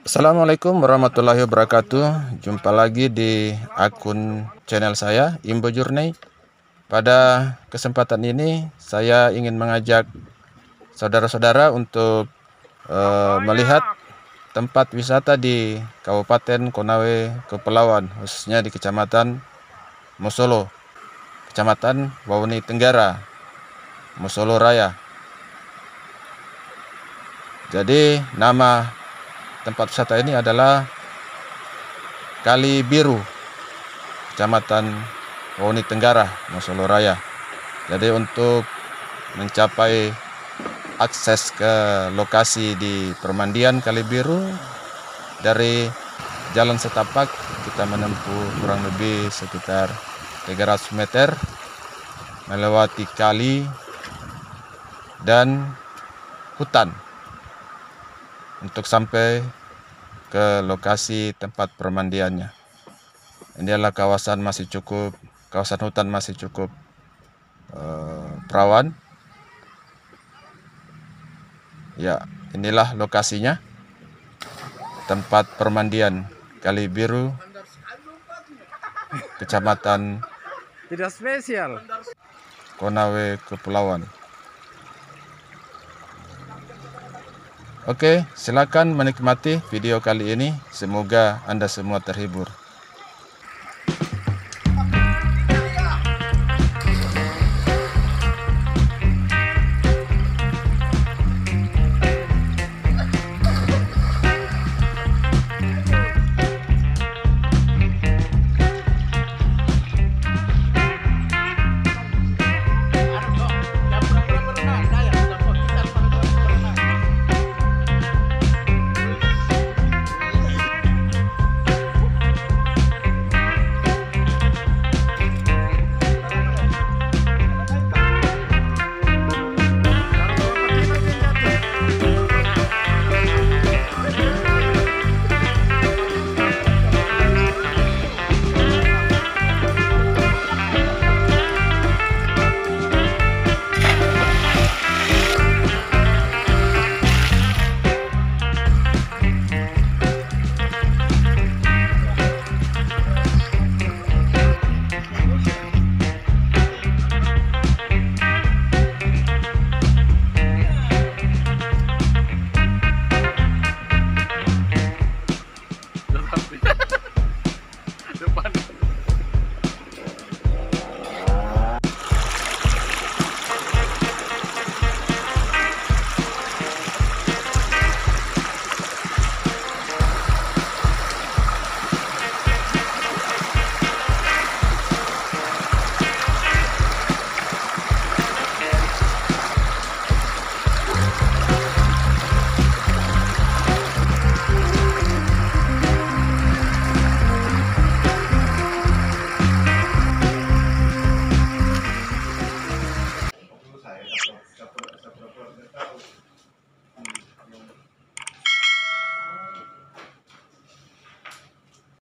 Assalamualaikum warahmatullahi wabarakatuh. Jumpa lagi di akun channel saya Imbo Journey Pada kesempatan ini saya ingin mengajak saudara-saudara untuk uh, melihat tempat wisata di Kabupaten Konawe Kepulauan khususnya di Kecamatan Mosolo Kecamatan Wawuni Tenggara Mosolo Raya. Jadi nama tempat wisata ini adalah Kali Biru, Kecamatan Woni Tenggara, Masolo Raya. Jadi untuk mencapai akses ke lokasi di permandian Kali Biru dari Jalan Setapak kita menempuh kurang lebih sekitar 300 meter melewati kali dan hutan untuk sampai ke lokasi tempat permandiannya. Ini adalah kawasan masih cukup, kawasan hutan masih cukup uh, perawan. Ya, inilah lokasinya. Tempat permandian Kali Biru, Kecamatan Tidak spesial. Konawe Kepulauan. Oke, silakan menikmati video kali ini. Semoga Anda semua terhibur.